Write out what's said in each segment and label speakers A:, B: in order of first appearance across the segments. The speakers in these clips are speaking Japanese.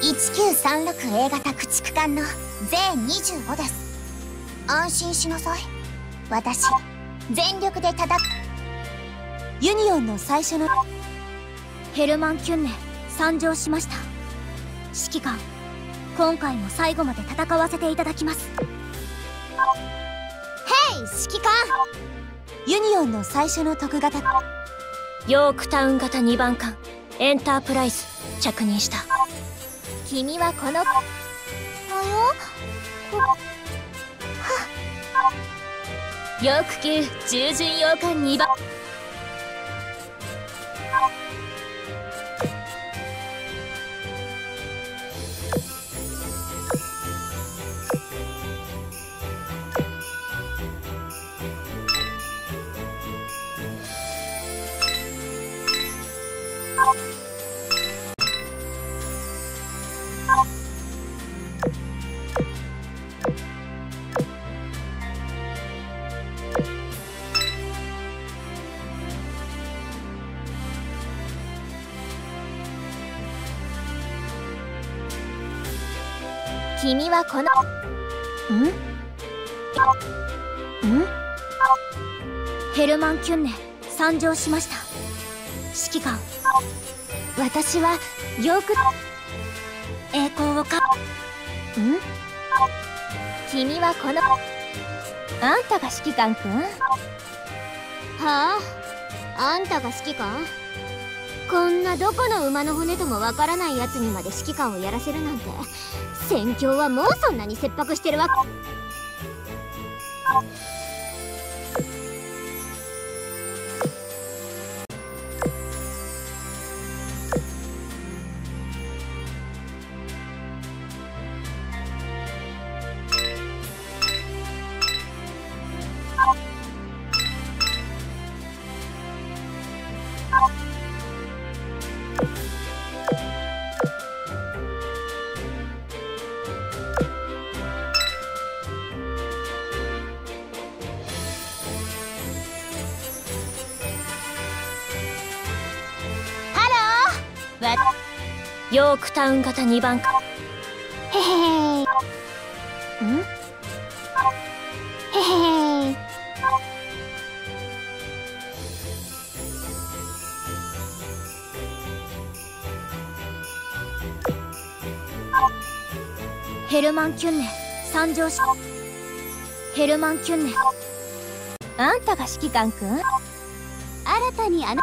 A: 1936A 型駆逐艦の全25です安心しなさい私全力で叩く
B: ユニオンの最初のヘルマン・キュンネ参上しました指揮官今回も最後まで戦わせていただきます。
A: Hey 指揮官。
B: ユニオンの最初の徳型。
C: ヨークタウン型2番艦エンタープライズ着任した
A: 君はこのあよ
C: ヨーク級従順洋艦2番
A: 君はこの。
B: ん？ん？ヘルマン・キュンネ参上しました。指揮官。私はよく。栄光をか。ん？
A: 君はこの。
B: あんたが指揮官くん？は
A: あ？あんたが指揮官？こんなどこの馬の骨ともわからないやつにまで指揮官をやらせるなんて。戦況はもうそんなに切迫してるわ。
C: ヨークタウン型2番艦
A: へへへんへへへ
B: ヘルマン・キュンネ。参上し。ヘルマン・キュンネ。あんたが指揮官くん？新たにあの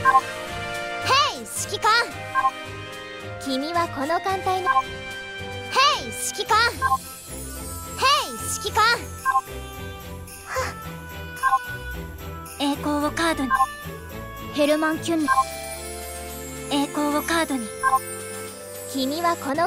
B: ヘイ指揮官
A: 君はこの艦隊の。ヘイ指揮官ヘイ指揮官
B: 栄光をカードに。ヘルマン・キュン栄光をカードに。
A: 君はこの。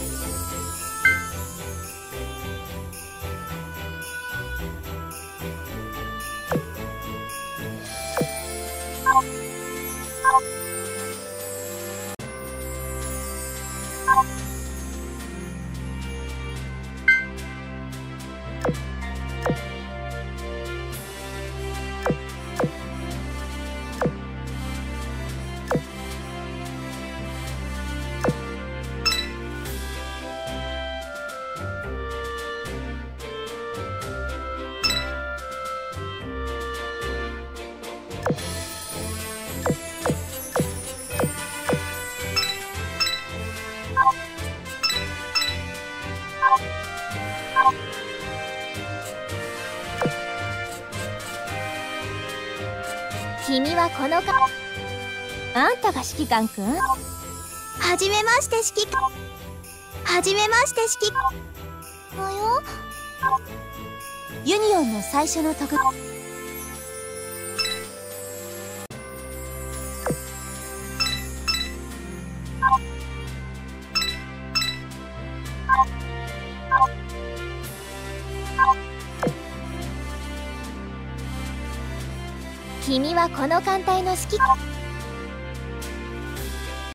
B: you 君はこのかあんたが指揮官くん？はじめまして指揮官。はじめまして指揮官。およ？ユニオンの最初の特君はこの艦隊の指揮